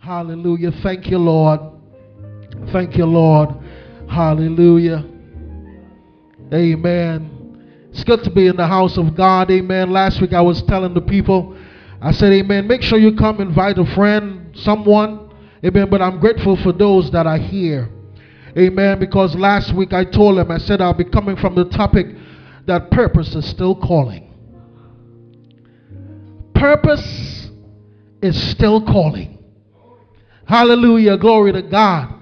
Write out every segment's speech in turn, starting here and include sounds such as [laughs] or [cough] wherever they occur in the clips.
Hallelujah. Thank you, Lord. Thank you, Lord. Hallelujah. Amen. It's good to be in the house of God. Amen. Last week I was telling the people, I said, Amen. Make sure you come invite a friend, someone. Amen. But I'm grateful for those that are here. Amen. Because last week I told them, I said, I'll be coming from the topic that purpose is still calling. Purpose is still calling. Hallelujah. Glory to God.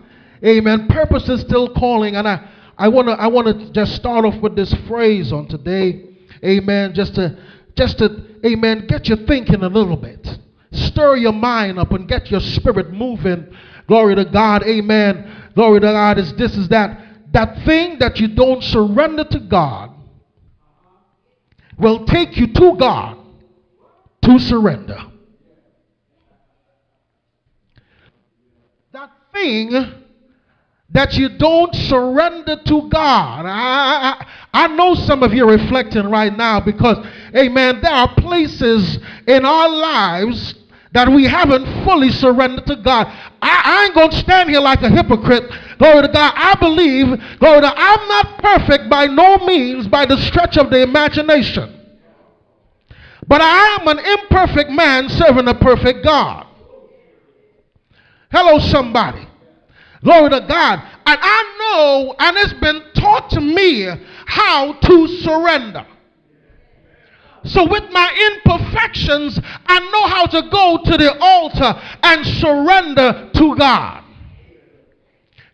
Amen. Purpose is still calling. And I, I wanna I wanna just start off with this phrase on today. Amen. Just to just to, amen, get you thinking a little bit. Stir your mind up and get your spirit moving. Glory to God. Amen. Glory to God. Is this is that that thing that you don't surrender to God will take you to God to surrender. That thing that you don't surrender to God. I, I, I, know some of you are reflecting right now because, amen, there are places in our lives that we haven't fully surrendered to God. I, I ain't going to stand here like a hypocrite. Glory to God. I believe, glory to I'm not perfect by no means by the stretch of the imagination. But I am an imperfect man serving a perfect God. Hello, somebody. Glory to God. And I know, and it's been taught to me how to surrender. So, with my imperfections, I know how to go to the altar and surrender to God.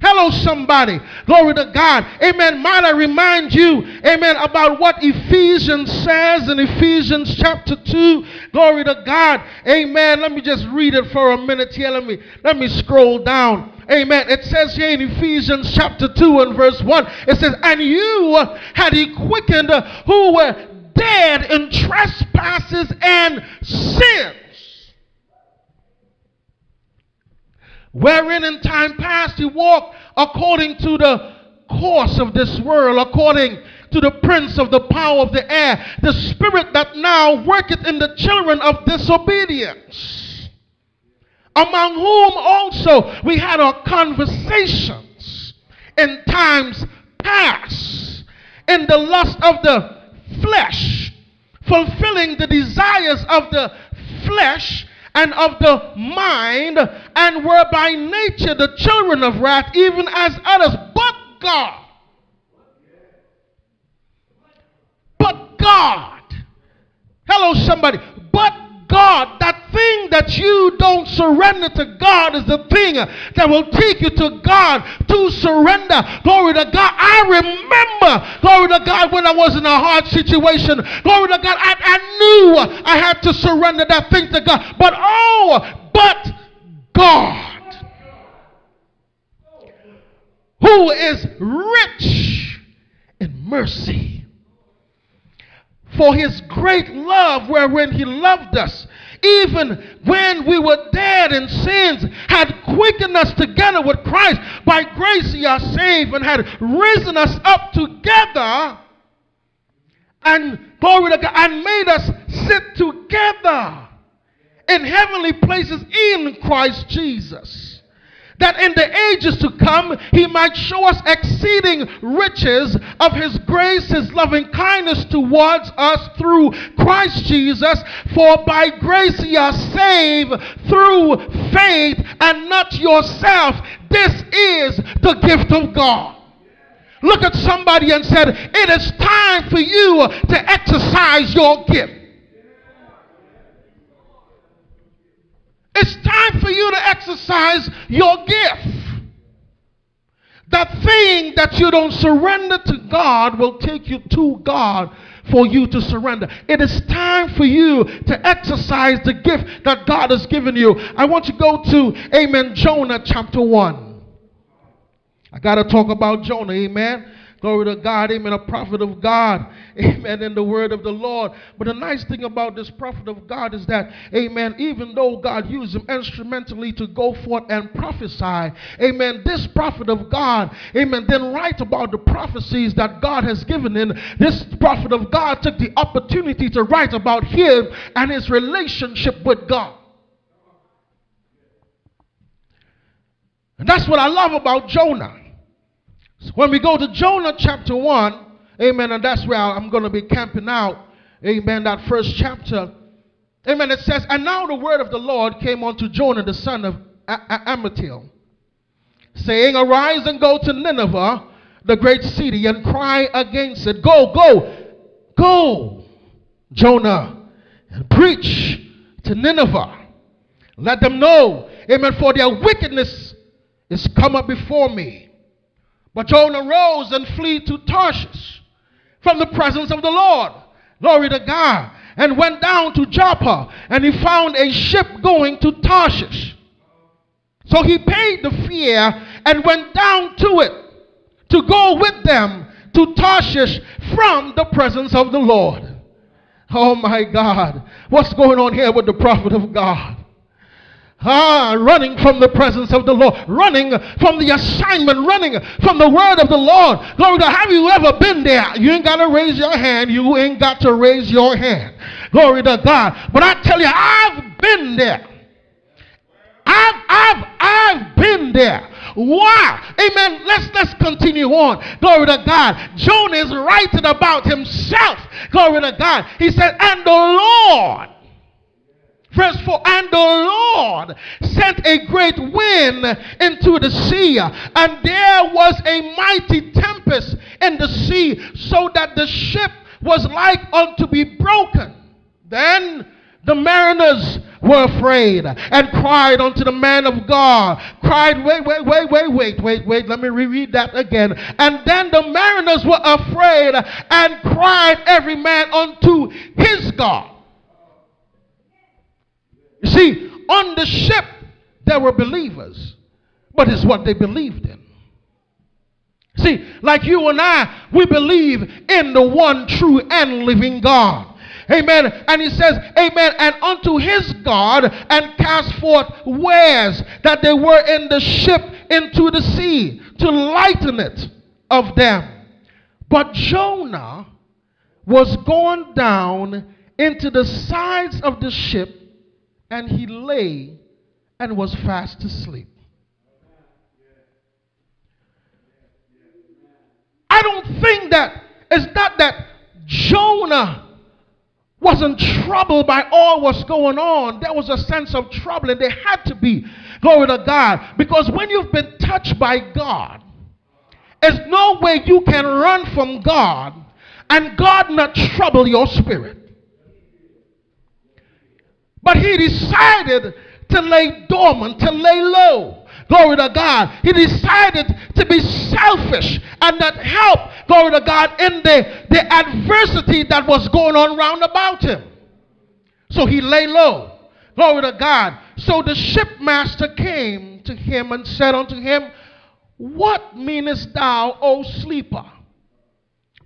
Hello, somebody. Glory to God. Amen. Might I remind you, amen, about what Ephesians says in Ephesians chapter 2. Glory to God. Amen. Let me just read it for a minute here. Let me let me scroll down. Amen. It says here in Ephesians chapter 2 and verse 1, it says, And you had he quickened who were dead in trespasses and sins wherein in time past he walked according to the course of this world, according to the prince of the power of the air, the spirit that now worketh in the children of disobedience, among whom also we had our conversations in times past in the lust of the flesh, fulfilling the desires of the flesh and of the mind, and were by nature the children of wrath, even as others. But God. But God. Hello, somebody. But God, that thing that you don't surrender to God is the thing that will take you to God to surrender. Glory to God. I remember, glory to God, when I was in a hard situation. Glory to God, I, I knew I had to surrender that thing to God. But oh, but God, who is rich in mercy for his great love wherein he loved us, even when we were dead in sins, had quickened us together with Christ. By grace ye are saved, and had risen us up together, and glory to God, and made us sit together in heavenly places in Christ Jesus that in the ages to come he might show us exceeding riches of his grace, his loving kindness towards us through Christ Jesus. For by grace ye are saved through faith and not yourself. This is the gift of God. Look at somebody and said, It is time for you to exercise your gift. It's time for you to exercise your gift. That thing that you don't surrender to God will take you to God for you to surrender. It is time for you to exercise the gift that God has given you. I want you to go to, amen, Jonah chapter 1. I got to talk about Jonah, amen. Glory to God. Amen. A prophet of God. Amen. In the word of the Lord. But the nice thing about this prophet of God is that, amen, even though God used him instrumentally to go forth and prophesy, amen, this prophet of God, amen, then write about the prophecies that God has given him. This prophet of God took the opportunity to write about him and his relationship with God. And that's what I love about Jonah. When we go to Jonah chapter 1, amen, and that's where I'm going to be camping out, amen, that first chapter. Amen. It says, And now the word of the Lord came unto Jonah, the son of Amittai, saying, Arise and go to Nineveh, the great city, and cry against it. Go, go, go, Jonah, and preach to Nineveh. Let them know, amen, for their wickedness is come up before me. But Jonah rose and fled to Tarshish from the presence of the Lord. Glory to God. And went down to Joppa, and he found a ship going to Tarshish. So he paid the fare and went down to it to go with them to Tarshish from the presence of the Lord. Oh my God. What's going on here with the prophet of God? Ah, running from the presence of the Lord, running from the assignment, running from the word of the Lord. Glory to God. Have you ever been there? You ain't got to raise your hand. You ain't got to raise your hand. Glory to God. But I tell you, I've been there. I've, I've, I've been there. Why? Amen. Let's let's continue on. Glory to God. Jonah is writing about himself. Glory to God. He said, and the Lord Verse 4 And the Lord sent a great wind into the sea, and there was a mighty tempest in the sea, so that the ship was like unto be broken. Then the mariners were afraid and cried unto the man of God. Cried, wait, wait, wait, wait, wait, wait, wait. Let me reread that again. And then the mariners were afraid and cried every man unto his God. You see, on the ship, there were believers, but it's what they believed in. See, like you and I, we believe in the one true and living God. Amen. And he says, Amen. And unto his God and cast forth wares that they were in the ship into the sea to lighten it of them. But Jonah was gone down into the sides of the ship and he lay and was fast asleep. I don't think that it's not that Jonah wasn't troubled by all what's going on. There was a sense of trouble, and there had to be. Glory to God. Because when you've been touched by God, there's no way you can run from God and God not trouble your spirit. But he decided to lay dormant, to lay low. Glory to God. He decided to be selfish and not help, glory to God, in the, the adversity that was going on round about him. So he lay low. Glory to God. So the shipmaster came to him and said unto him, What meanest thou, O sleeper?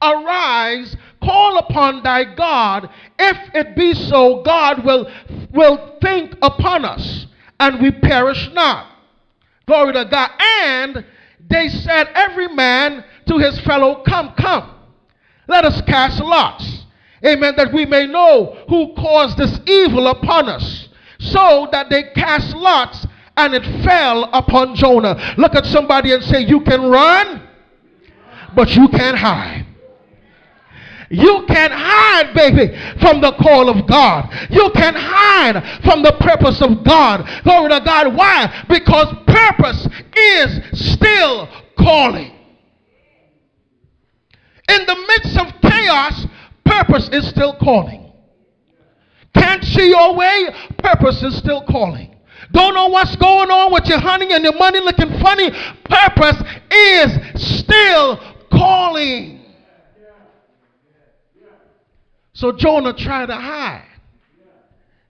Arise, call upon thy God. If it be so, God will, will think upon us, and we perish not. Glory to God. And they said, Every man to his fellow, Come, come. Let us cast lots. Amen. That we may know who caused this evil upon us. So that they cast lots, and it fell upon Jonah. Look at somebody and say, You can run, but you can't hide. You can't hide, baby, from the call of God. You can't hide from the purpose of God. Glory to God. Why? Because purpose is still calling. In the midst of chaos, purpose is still calling. Can't see your way, purpose is still calling. Don't know what's going on with your honey and your money looking funny, purpose is still calling. So Jonah tried to hide.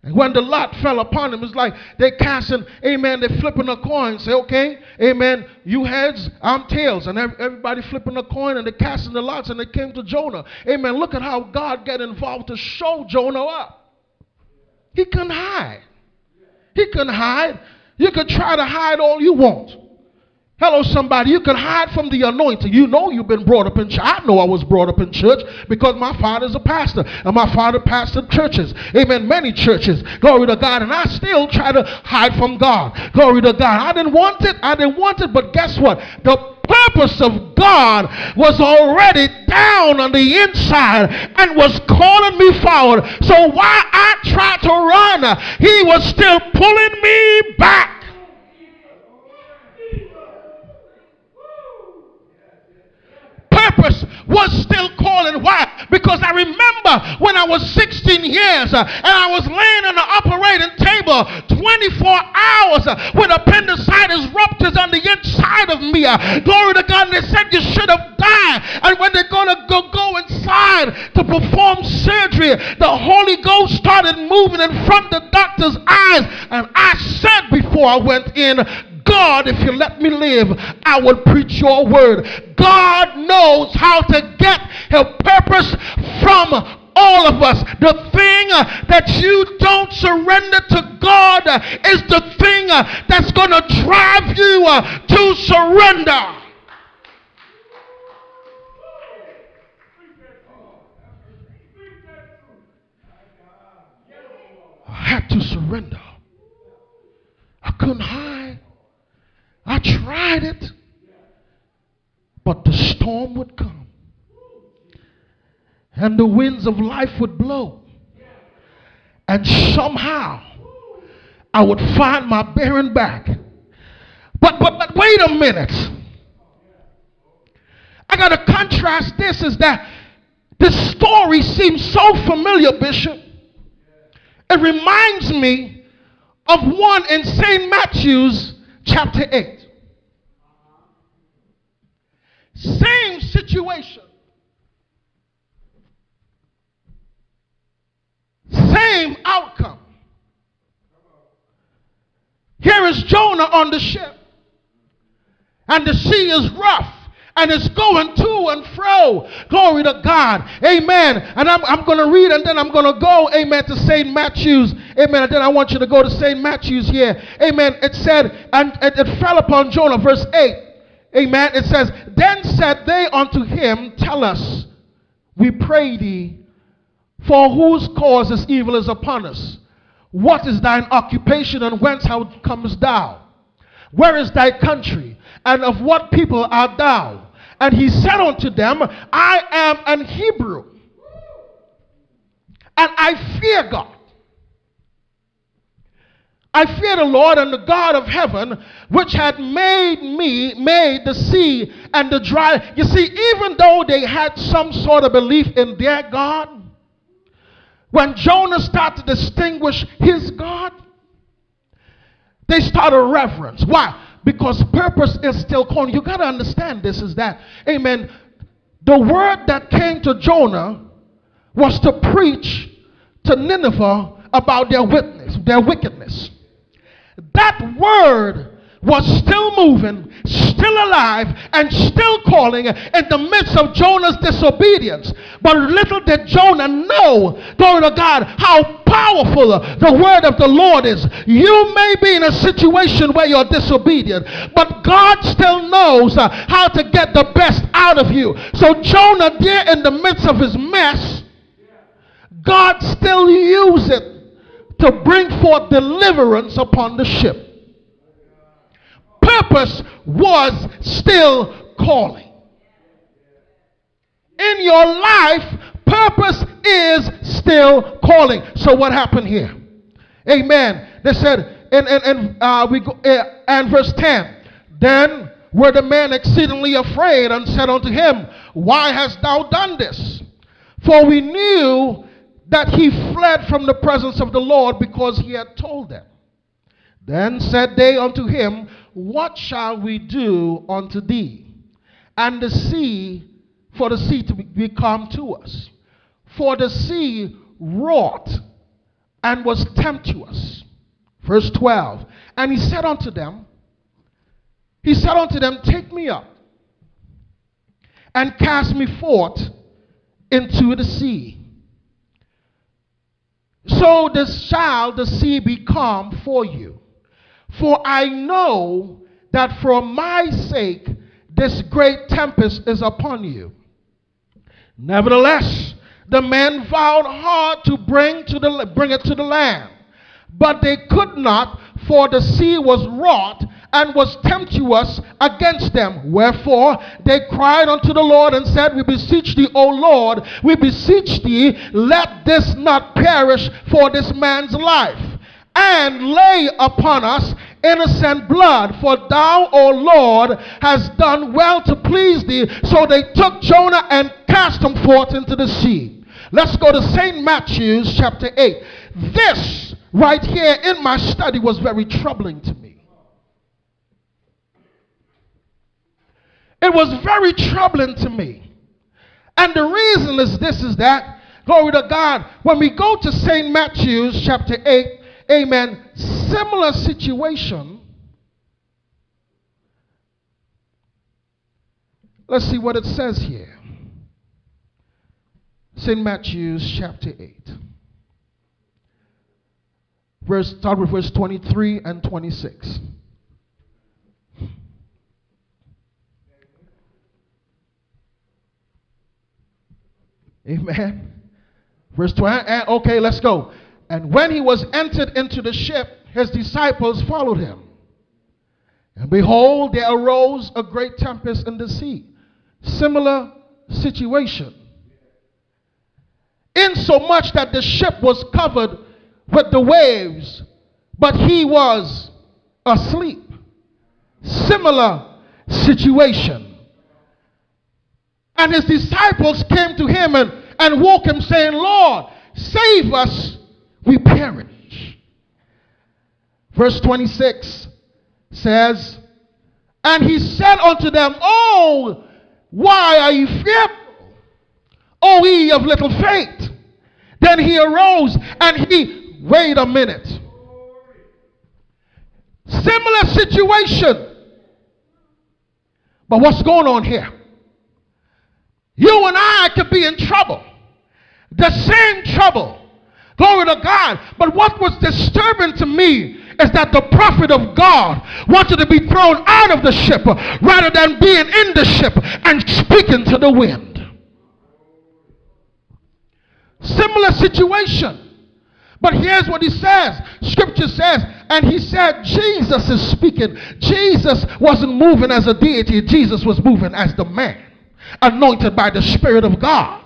And when the lot fell upon him, it's like they casting, amen, they flipping a coin. Say, okay, amen, you heads, I'm tails. And everybody flipping a coin and they casting the lots and they came to Jonah. Amen. Look at how God got involved to show Jonah up. He couldn't hide. He couldn't hide. You could try to hide all you want. Hello, somebody. You can hide from the anointing. You know you've been brought up in church. I know I was brought up in church because my father's a pastor and my father pastored churches. Amen. Many churches. Glory to God. And I still try to hide from God. Glory to God. I didn't want it. I didn't want it. But guess what? The purpose of God was already down on the inside and was calling me forward. So while I tried to run, he was still pulling me back. Purpose was still calling. Why? Because I remember when I was 16 years uh, and I was laying on the operating table 24 hours uh, with appendicitis ruptures on the inside of me. Uh, glory to God. And they said you should have died. And when they're going to go, go inside to perform surgery, the Holy Ghost started moving in front of the doctor's eyes. And I said before I went in, God, if you let me live, I will preach your word. God knows how to get his purpose from all of us. The thing that you don't surrender to God is the thing that's going to drive you to surrender. I had to surrender. I couldn't hide. I tried it, but the storm would come and the winds of life would blow. And somehow I would find my bearing back. But, but, but wait a minute. I got to contrast this is that this story seems so familiar, Bishop. It reminds me of one in St. Matthew's chapter 8. Same situation. Same outcome. Here is Jonah on the ship, and the sea is rough and it's going to and fro. Glory to God. Amen. And I'm, I'm going to read and then I'm going to go, amen, to St. Matthew's. Amen. And then I want you to go to St. Matthew's here. Amen. It said, and it, it fell upon Jonah, verse 8. Amen. It says, Then said they unto him, Tell us, we pray thee, for whose cause this evil is upon us. What is thine occupation, and whence how comest thou? Where is thy country, and of what people art thou? And he said unto them, I am an Hebrew, and I fear God I fear the Lord and the God of heaven, which had made me, made the sea and the dry. You see, even though they had some sort of belief in their God, when Jonah started to distinguish his God, they started reverence. Why? Because purpose is still calling. You got to understand this is that, amen. The word that came to Jonah was to preach to Nineveh about their witness, their wickedness that word was still moving, still alive, and still calling in the midst of Jonah's disobedience. But little did Jonah know, glory to God, how powerful the word of the Lord is. You may be in a situation where you're disobedient, but God still knows uh, how to get the best out of you. So Jonah, there in the midst of his mess, God still used it to bring forth deliverance upon the ship. Purpose was still calling. In your life, purpose is still calling. So what happened here? Amen. They said, and, and, and, uh, we go, uh, and verse 10, then were the men exceedingly afraid and said unto him, Why hast thou done this? For we knew that he fled from the presence of the Lord because he had told them. Then said they unto him, What shall we do unto thee? And the sea, for the sea to become to us. For the sea wrought and was tempestuous. Verse 12. And he said unto them, He said unto them, Take me up and cast me forth into the sea so the shall the sea become for you. For I know that for my sake this great tempest is upon you. Nevertheless, the men vowed hard to bring, to the, bring it to the land, but they could not, for the sea was wrought and was tempestuous against them. Wherefore they cried unto the Lord and said, We beseech thee, O Lord, we beseech thee, let this not perish for this man's life, and lay upon us innocent blood, for thou, O Lord, has done well to please thee. So they took Jonah and cast him forth into the sea. Let's go to St. Matthew's chapter 8. This right here in my study was very troubling to me. It was very troubling to me. And the reason is this is that, glory to God, when we go to St. Matthew's chapter 8, amen, similar situation. Let's see what it says here. St. Matthew's chapter 8. Verse, start with verse 23 and 26. Amen. Verse 20. Eh, okay, let's go. And when he was entered into the ship, his disciples followed him. And behold, there arose a great tempest in the sea. Similar situation. Insomuch that the ship was covered with the waves, but he was asleep. Similar situation. And his disciples came to him and, and woke him, saying, Lord, save us, perish. Verse 26 says, And he said unto them, Oh, why are ye fearful? O ye of little faith. Then he arose and he, wait a minute. Similar situation. But what's going on here? You and I could be in trouble. The same trouble. Glory to God. But what was disturbing to me is that the prophet of God wanted to be thrown out of the ship rather than being in the ship and speaking to the wind. Similar situation. But here's what he says. Scripture says, and he said, Jesus is speaking. Jesus wasn't moving as a deity, Jesus was moving as the man anointed by the Spirit of God.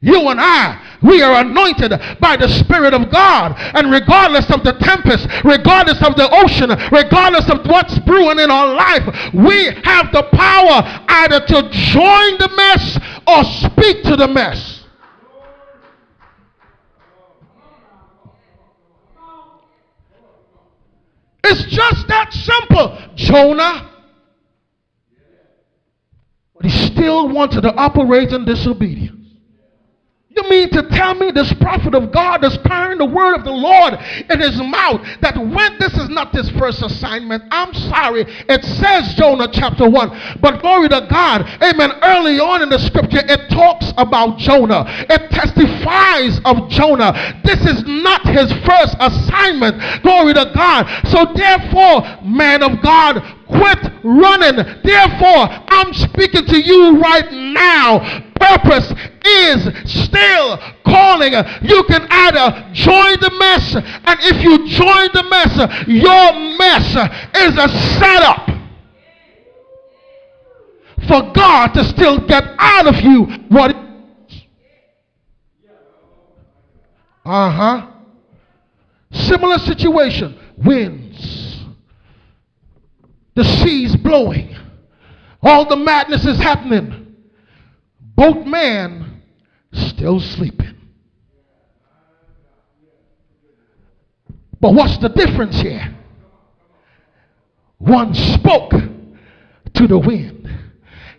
You and I, we are anointed by the Spirit of God. And regardless of the tempest, regardless of the ocean, regardless of what's brewing in our life, we have the power either to join the mess or speak to the mess. It's just that simple. Jonah but he still wanted to operate in disobedience. You mean to tell me this prophet of God is carrying the word of the Lord in his mouth that when this is not his first assignment, I'm sorry, it says Jonah chapter 1. But glory to God, amen. Early on in the scripture, it talks about Jonah, it testifies of Jonah. This is not his first assignment, glory to God. So, therefore, man of God, quit running. Therefore, I'm speaking to you right now. Purpose is still calling. You can either join the mess, and if you join the mess, your mess is a setup for God to still get out of you what. Uh huh. Similar situation. Winds the seas blowing, all the madness is happening. Both men still sleeping. But what's the difference here? One spoke to the wind.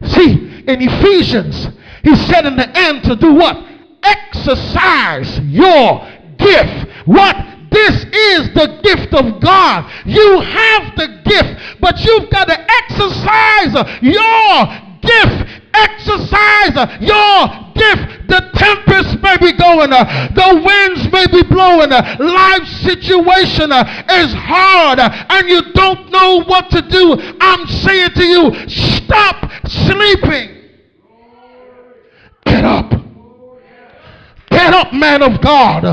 See, in Ephesians, he said in the end to do what? Exercise your gift. What this is the gift of God. You have the gift, but you've got to exercise your gift. Exercise your gift. The tempest may be going the winds may be blowing, life situation uh, is hard, uh, and you don't know what to do. I'm saying to you, stop sleeping. Get up. Get up, man of God.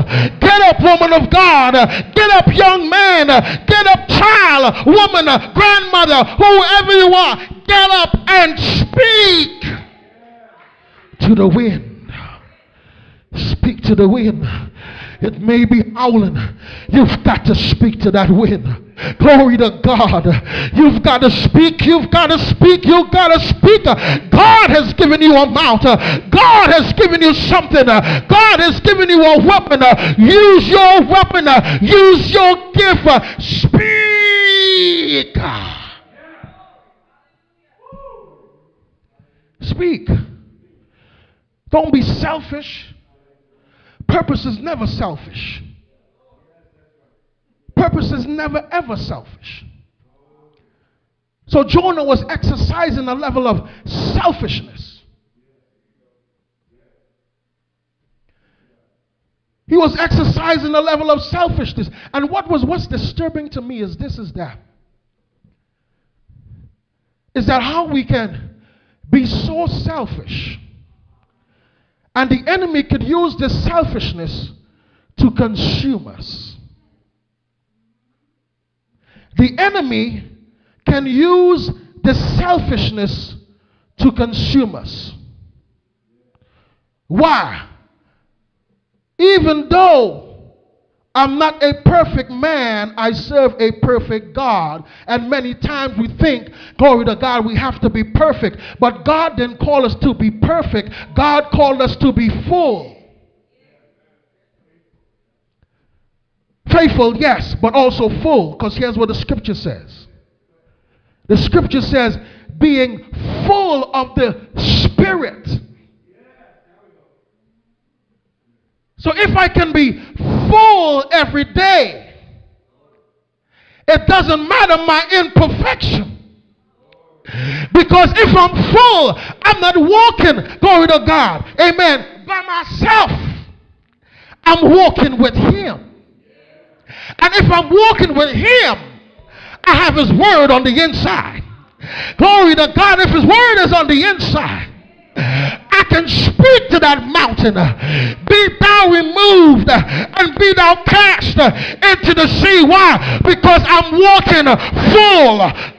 Get up, woman of God. Get up, young man. Get up, child, woman, grandmother, whoever you are. Get up and speak to the wind. Speak to the wind. It may be howling. You've got to speak to that wind. Glory to God. You've got to speak. You've got to speak. You've got to speak. God has given you a mouth. God has given you something. God has given you a weapon. Use your weapon. Use your gift. Speak. Speak. Don't be selfish. Purpose is never selfish. Purpose is never ever selfish. So Jonah was exercising a level of selfishness. He was exercising a level of selfishness. And what was what's disturbing to me is this is that. Is that how we can be so selfish and the enemy could use this selfishness to consume us. The enemy can use the selfishness to consume us. Why? Even though I'm not a perfect man. I serve a perfect God. And many times we think, glory to God, we have to be perfect. But God didn't call us to be perfect, God called us to be full. Faithful, yes, but also full. Because here's what the scripture says the scripture says, being full of the Spirit. So if I can be full every day, it doesn't matter my imperfection. Because if I'm full, I'm not walking, glory to God, amen, by myself. I'm walking with Him. And if I'm walking with Him, I have His Word on the inside. Glory to God, if His Word is on the inside, I can speak to that mountain. Be thou removed and be thou cast into the sea. Why? Because I'm walking full.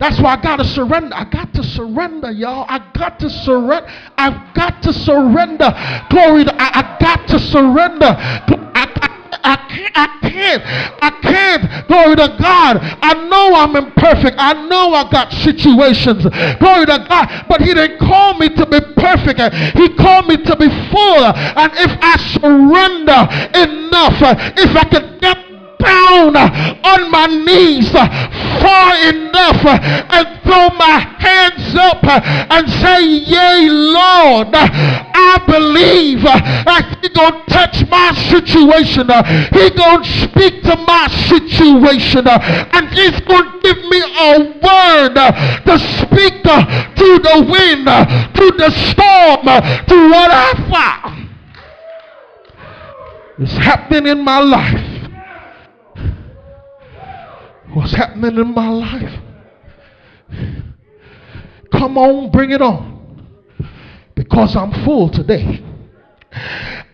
That's why I got to surrender. I got to surrender, y'all. I got to surrender. I've got to surrender. Glory to I, I got to surrender. I, can't, I can't. Glory to God. I know I'm imperfect. I know I got situations. Glory to God. But He didn't call me to be perfect. He called me to be full. And if I surrender enough, if I can get down on my knees far enough uh, and throw my hands up uh, and say, Yea, Lord, I believe uh, that He gonna touch my situation. He gonna speak to my situation, and He's gonna give me a word to speak to the wind, to the storm, to what I whatever is happening in my life what's happening in my life. Come on, bring it on. Because I'm full today.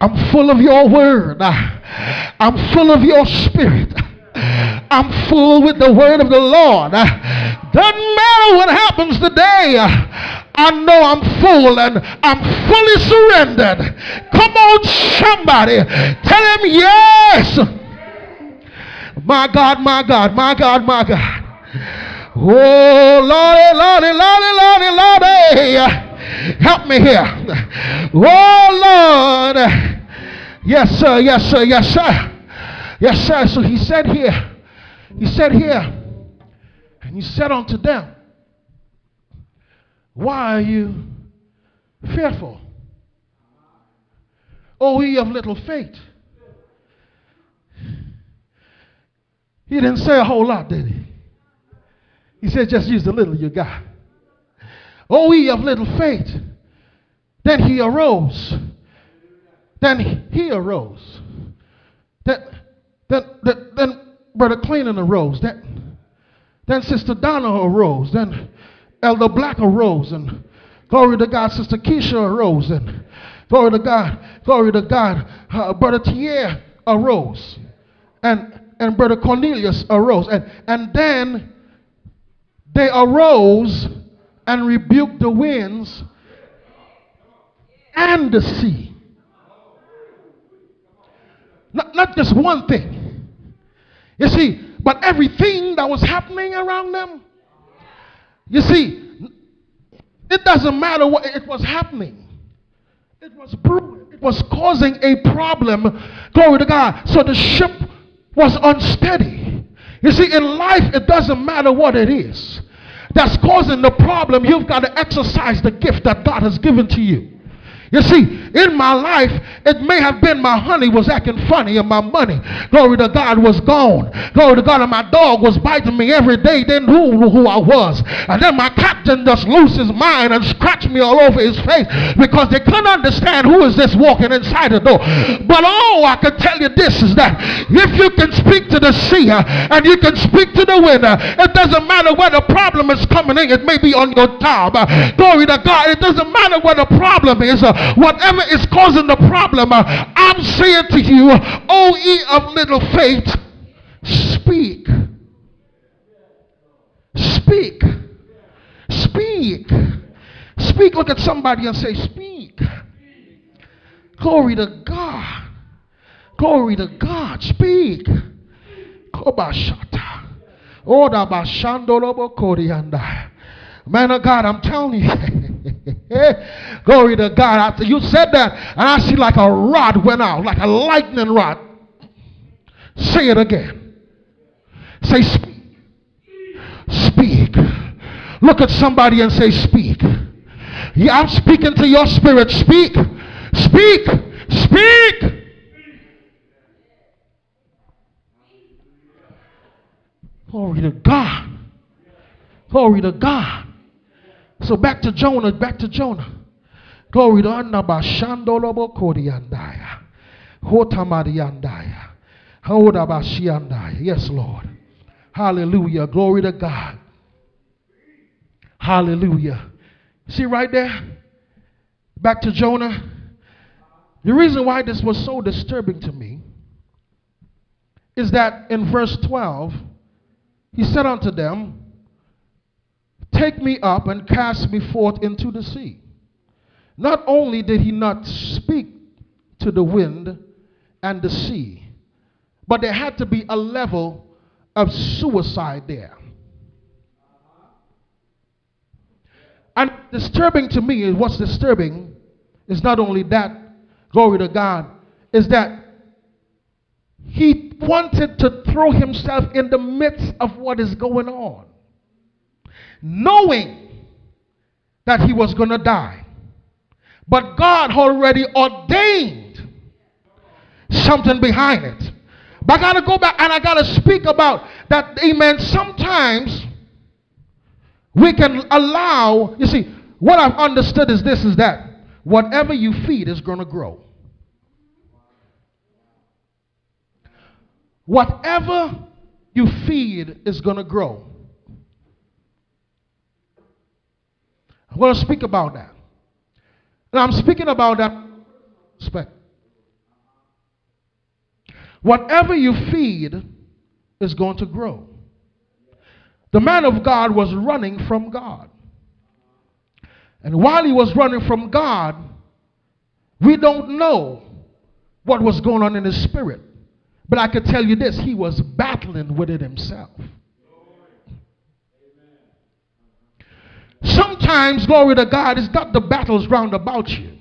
I'm full of your word. I'm full of your spirit. I'm full with the word of the Lord. Doesn't matter what happens today. I know I'm full and I'm fully surrendered. Come on, somebody. Tell him yes. My God, my God, my God, my God. Oh, Lordy, Lordy, Lordy, Lordy, Lordy. Help me here. Oh, Lord. Yes, sir, yes, sir, yes, sir. Yes, sir. So he said here, he said here, and he said unto them, Why are you fearful? Oh, ye of little faith. He didn't say a whole lot, did he? He said, just use the little you got. O ye of little faith. Then he arose. Then he arose. Then, then, then, Brother Cleanan arose. Then, then Sister Donna arose. Then Elder Black arose. And glory to God, Sister Keisha arose. And glory to God, glory to God, uh, Brother Thier arose. And, and Brother Cornelius arose. And, and then they arose and rebuked the winds and the sea. Not, not just one thing. You see, but everything that was happening around them. You see, it doesn't matter what it was happening. It was brewing. It was causing a problem. Glory to God. So the ship was unsteady. You see, in life, it doesn't matter what it is that's causing the problem. You've got to exercise the gift that God has given to you. You see, in my life, it may have been my honey was acting funny and my money, glory to God, was gone. Glory to God, and my dog was biting me every day, didn't know who I was. And then my captain just loose his mind and scratched me all over his face because they couldn't understand who is this walking inside the door. But oh, I can tell you this is that if you can speak to the seer and you can speak to the winner, it doesn't matter where the problem is coming in. It may be on your job. Glory to God. It doesn't matter where the problem is whatever is causing the problem, uh, I'm saying to you, O ye of little faith, speak. Speak. Speak. Speak. Look at somebody and say, Speak. Glory to God. Glory to God. Speak. Kobashata. Oda bashandolobo korianda. Man of God, I'm telling you. [laughs] Glory to God. After you said that, and I see like a rod went out, like a lightning rod. Say it again. Say, speak. Speak. Look at somebody and say, speak. Yeah, I'm speaking to your spirit. Speak. Speak. Speak. Glory to God. Glory to God. So back to Jonah, back to Jonah. Glory to Annaba Shandolobo Kodiandaya. Hotamadiandaya. Hodabashiandaya. Yes, Lord. Hallelujah. Glory to God. Hallelujah. See right there? Back to Jonah. The reason why this was so disturbing to me is that in verse 12, he said unto them, Take me up and cast me forth into the sea. Not only did he not speak to the wind and the sea, but there had to be a level of suicide there. And disturbing to me is what's disturbing is not only that, glory to God, is that he wanted to throw himself in the midst of what is going on knowing that he was going to die. But God already ordained something behind it. But I got to go back and I got to speak about that, amen. Sometimes we can allow, you see, what I've understood is this is that whatever you feed is going to grow. Whatever you feed is going to grow. I'm going to speak about that. And I'm speaking about that respect. Whatever you feed is going to grow. The man of God was running from God. And while he was running from God, we don't know what was going on in his spirit. But I can tell you this he was battling with it himself. Sometimes, glory to God, it's not the battles round about you.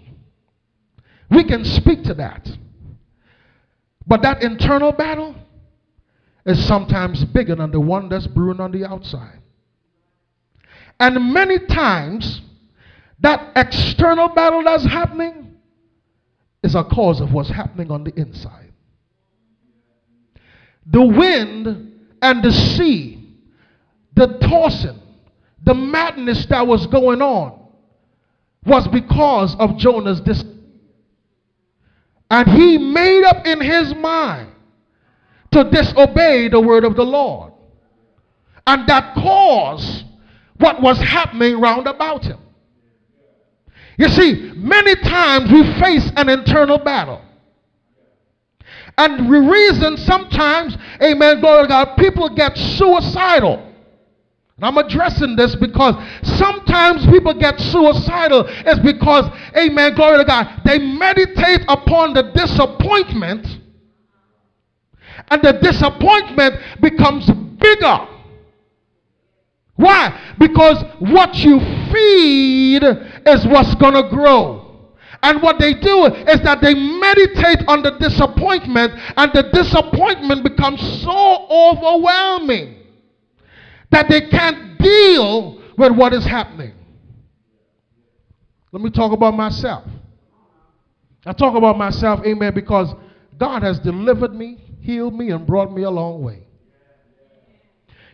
We can speak to that. But that internal battle is sometimes bigger than the one that's brewing on the outside. And many times, that external battle that's happening is a cause of what's happening on the inside. The wind and the sea, the tossing, the madness that was going on was because of Jonah's dis. And he made up in his mind to disobey the word of the Lord. And that caused what was happening round about him. You see, many times we face an internal battle. And the reason sometimes, amen, glory to God, people get suicidal. And I'm addressing this because sometimes people get suicidal It's because, amen, glory to God, they meditate upon the disappointment and the disappointment becomes bigger. Why? Because what you feed is what's going to grow. And what they do is that they meditate on the disappointment, and the disappointment becomes so overwhelming that they can't deal with what is happening. Let me talk about myself. I talk about myself, amen, because God has delivered me, healed me, and brought me a long way.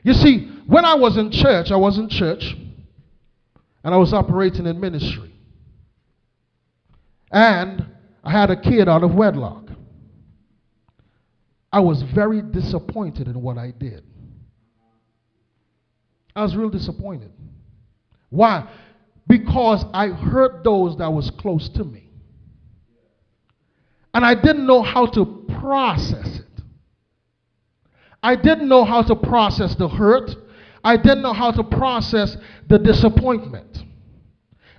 You see, when I was in church, I was in church, and I was operating in ministry. And I had a kid out of wedlock. I was very disappointed in what I did. I was real disappointed. Why? Because I hurt those that was close to me. And I didn't know how to process it. I didn't know how to process the hurt. I didn't know how to process the disappointment.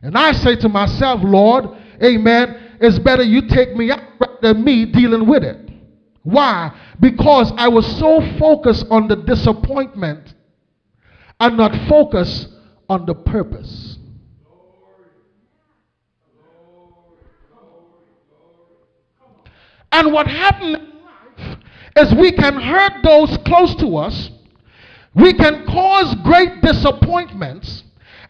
And I say to myself, Lord, amen, it's better you take me out than me dealing with it. Why? Because I was so focused on the disappointment and not focused on the purpose. And what happened is we can hurt those close to us, we can cause great disappointments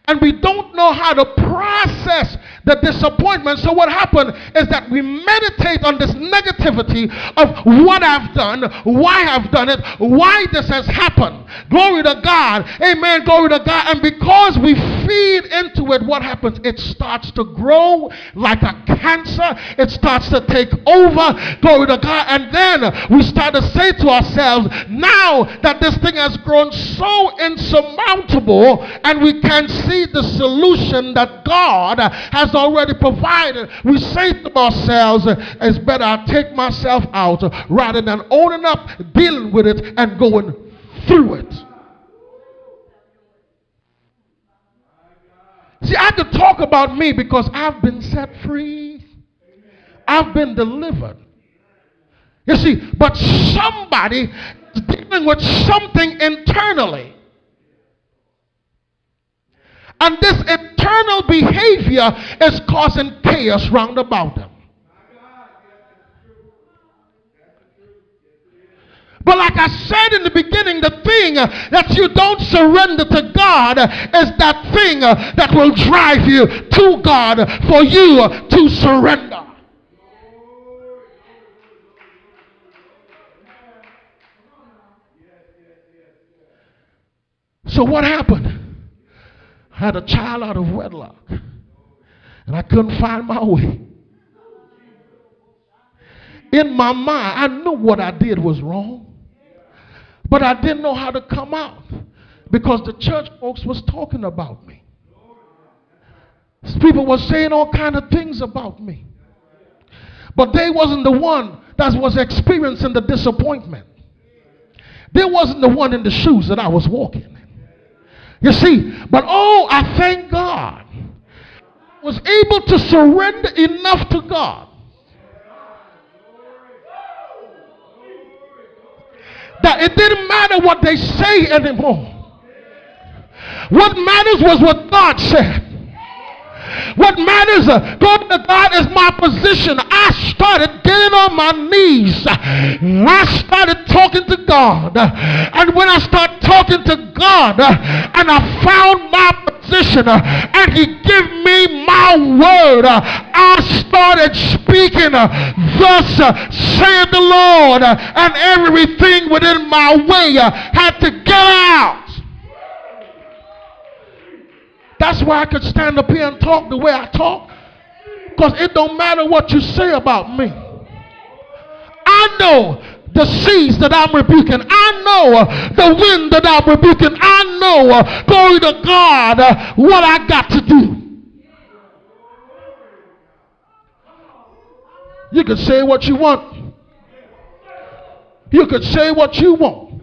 and we don't know how to process the disappointment. So, what happened is that we meditate on this negativity of what I've done, why I've done it, why this has happened. Glory to God. Amen. Glory to God. And because we feed into it, what happens? It starts to grow like a cancer, it starts to take over. Glory to God. And then we start to say to ourselves, now that this thing has grown so insurmountable and we can see the solution that God has already provided, we say to ourselves, it's better I take myself out rather than owning up, dealing with it, and going through it. See, I could talk about me because I've been set free, I've been delivered. You see, but somebody dealing with something internally. And this internal behavior is causing chaos round about them. But like I said in the beginning, the thing that you don't surrender to God is that thing that will drive you to God for you to surrender. So what happened? I had a child out of wedlock. And I couldn't find my way. In my mind, I knew what I did was wrong. But I didn't know how to come out because the church folks was talking about me. People were saying all kind of things about me. But they wasn't the one that was experiencing the disappointment. They wasn't the one in the shoes that I was walking. You see, but oh, I thank God. I was able to surrender enough to God that it didn't matter what they say anymore. What matters was what God said. What matters, uh, God to God, is my position. I started getting on my knees. I started talking to God. And when I start talking to God uh, and I found my position uh, and he gave me my word, uh, I started speaking, thus saith the Lord, and everything within my way had to get out. That's why I could stand up here and talk the way I talk. Because it don't matter what you say about me. I know the seas that I'm rebuking. I know the wind that I'm rebuking. I know, glory to God, what I got to do. You can say what you want. You can say what you want.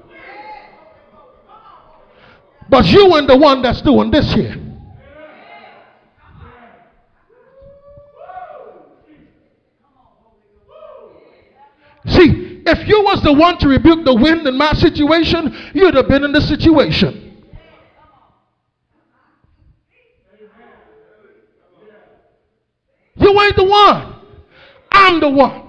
But you ain't the one that's doing this here. If you was the one to rebuke the wind in my situation, you'd have been in the situation. You ain't the one. I'm the one.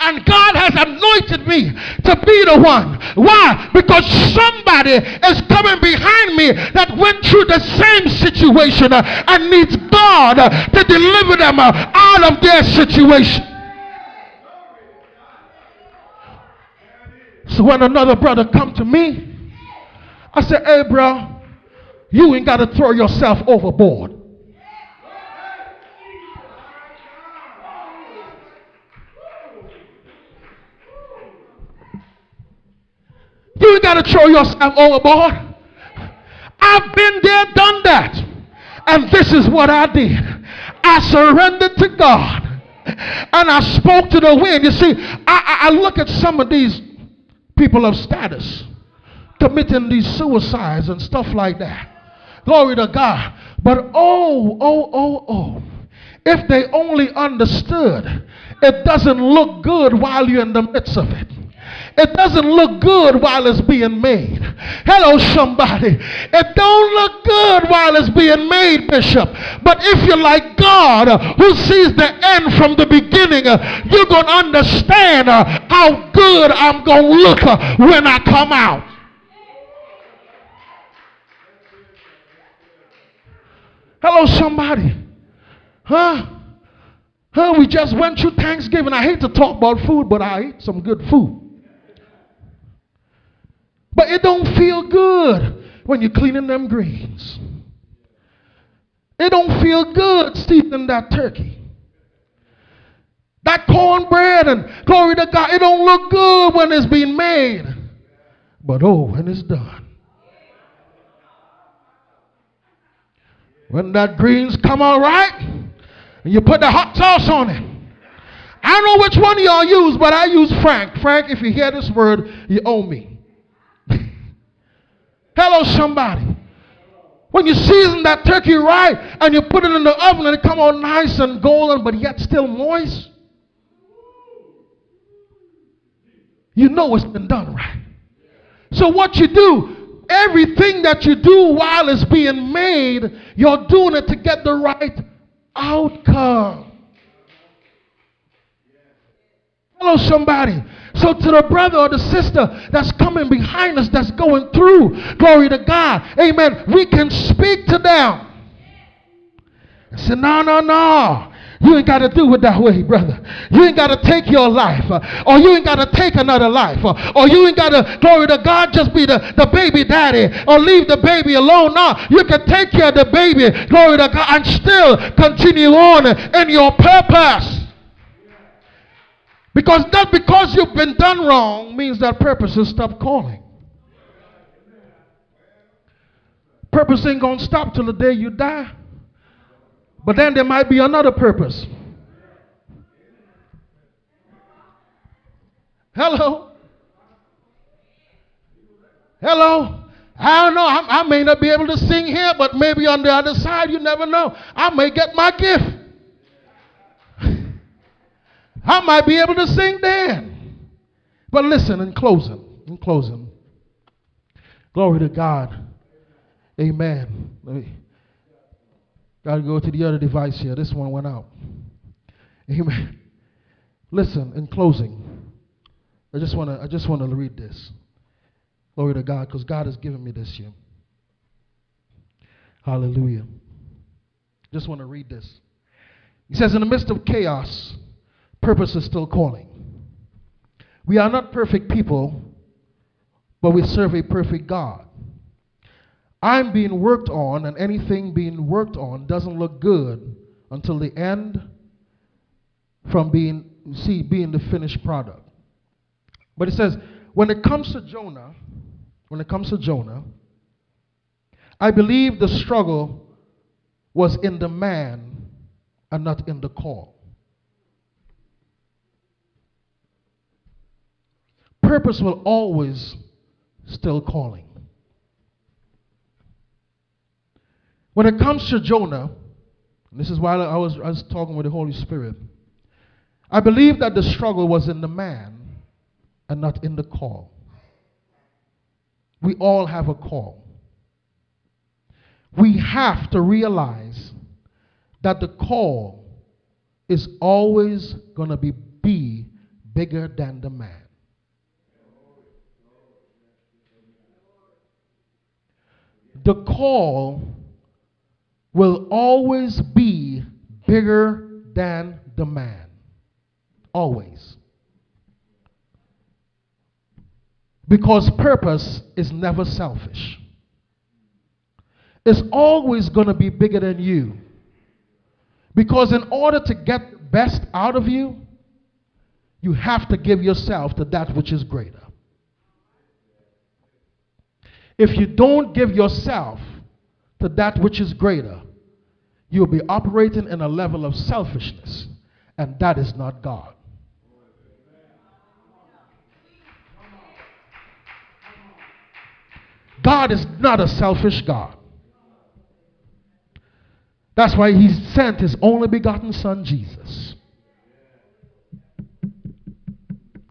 And God has anointed me to be the one. Why? Because somebody is coming behind me that went through the same situation uh, and needs God to deliver them uh, out of their situation. So when another brother come to me, I said, hey, bro, you ain't got to throw yourself overboard. You ain't got to throw yourself overboard. I've been there, done that. And this is what I did. I surrendered to God. And I spoke to the wind. You see, I, I look at some of these people of status committing these suicides and stuff like that. Glory to God. But oh, oh, oh, oh. If they only understood, it doesn't look good while you're in the midst of it. It doesn't look good while it's being made. Hello, somebody. It don't look good while it's being made, Bishop. But if you're like God, uh, who sees the end from the beginning, uh, you're going to understand uh, how good I'm going to look when I come out. Hello, somebody. Huh? Huh? We just went through Thanksgiving. I hate to talk about food, but I ate some good food. But it don't feel good when you're cleaning them greens. It don't feel good steeping that turkey. That cornbread and glory to God, it don't look good when it's being made. But oh, when it's done. When that greens come all right, and you put the hot sauce on it. I don't know which one y'all use, but I use Frank. Frank, if you hear this word, you owe me. Hello, somebody. When you season that turkey right and you put it in the oven and it come out nice and golden, but yet still moist, you know it's been done right. So what you do, everything that you do while it's being made, you're doing it to get the right outcome. Hello, somebody. So, to the brother or the sister that's coming behind us, that's going through, glory to God, amen, we can speak to them. And say, no, no, no. You ain't got to do it that way, brother. You ain't got to take your life, uh, or you ain't got to take another life, uh, or you ain't got to, glory to God, just be the, the baby daddy, or leave the baby alone. No, you can take care of the baby, glory to God, and still continue on in your purpose. Because that because you've been done wrong means that purpose has stopped calling. Purpose ain't going to stop till the day you die. But then there might be another purpose. Hello? Hello? I don't know. I, I, may not be able to sing here, but maybe on the other side, you never know. I may get my gift. I might be able to sing then. But listen, in closing, in closing, glory to God. Amen. Let me got to go to the other device here. This one went out. Amen. Listen, in closing, I just want to I just want to read this. Glory to God, because God has given me this here. Hallelujah. Just want to read this. He says, in the midst of chaos, purpose is still calling. We are not perfect people, but we serve a perfect God. I'm being worked on, and anything being worked on doesn't look good until the end from being, see, being the finished product. But it says, when it comes to Jonah, when it comes to Jonah, I believe the struggle was in the man and not in the call. Purpose will always still calling. When it comes to Jonah, this is why I was, I was talking with the Holy Spirit. I believe that the struggle was in the man and not in the call. We all have a call. We have to realize that the call is always going to be, be bigger than the man. The call will always be bigger than the man. Always. Because purpose is never selfish. It's always going to be bigger than you. Because in order to get the best out of you, you have to give yourself to that which is greater. If you don't give yourself to that which is greater, you'll be operating in a level of selfishness, and that is not God. God is not a selfish God. That's why he sent his only begotten son, Jesus.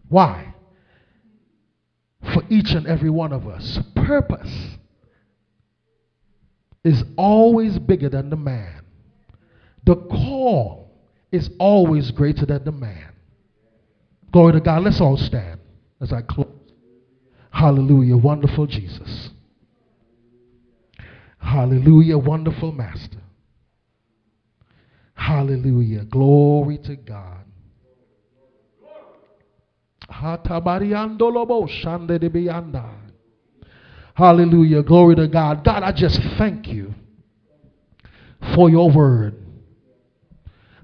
Why? For each and every one of us. Purpose is always bigger than the man. The call is always greater than the man. Glory to God. Let's all stand as I close. Hallelujah. Wonderful Jesus. Hallelujah. Wonderful Master. Hallelujah. Glory to God. Hallelujah. Glory to God. God, I just thank you for your word.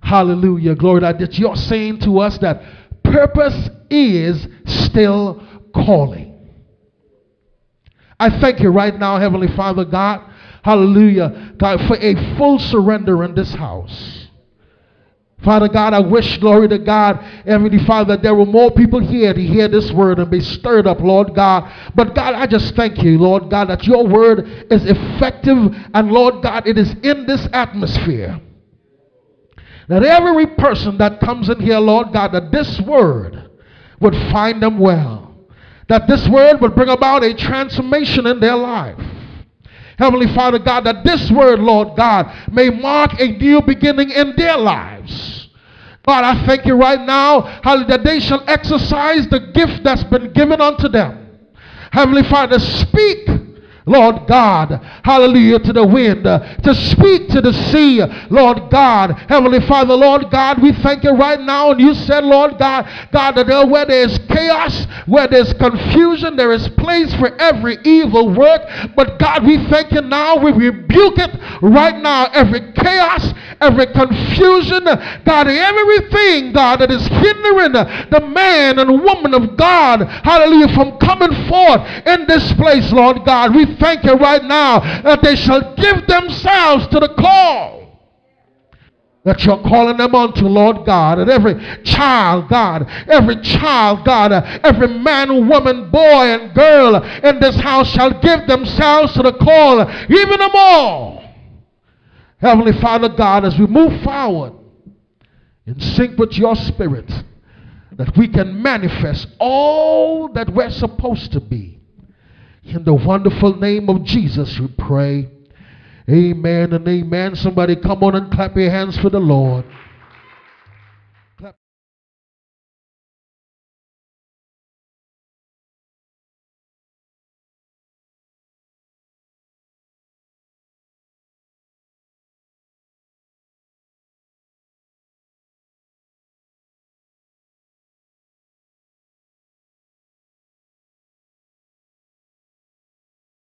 Hallelujah. Glory to God. That you're saying to us that purpose is still calling. I thank you right now, Heavenly Father God. Hallelujah. God, for a full surrender in this house. Father God, I wish, glory to God, Heavenly Father, that there were more people here to hear this word and be stirred up, Lord God. But God, I just thank you, Lord God, that your word is effective and, Lord God, it is in this atmosphere. That every person that comes in here, Lord God, that this word would find them well. That this word would bring about a transformation in their life. Heavenly Father God, that this word, Lord God, may mark a new beginning in their lives. God, I thank you right now, hallelujah, that they shall exercise the gift that's been given unto them. Heavenly Father, speak Lord God, hallelujah, to the wind, to speak to the sea, Lord God, Heavenly Father, Lord God, we thank you right now. And you said, Lord God, God, that where there's chaos, where there's confusion, there is place for every evil work. But God, we thank you now. We rebuke it right now. Every chaos, every confusion, God, everything, God, that is hindering the man and woman of God, hallelujah, from coming forth in this place, Lord God. We thank you right now that they shall give themselves to the call that you're calling them unto, Lord God. And every child, God, every child, God, every man, woman, boy, and girl in this house shall give themselves to the call, even them all. Heavenly Father God, as we move forward in sync with your spirit, that we can manifest all that we're supposed to be in the wonderful name of Jesus, we pray. Amen and amen. Somebody come on and clap your hands for the Lord.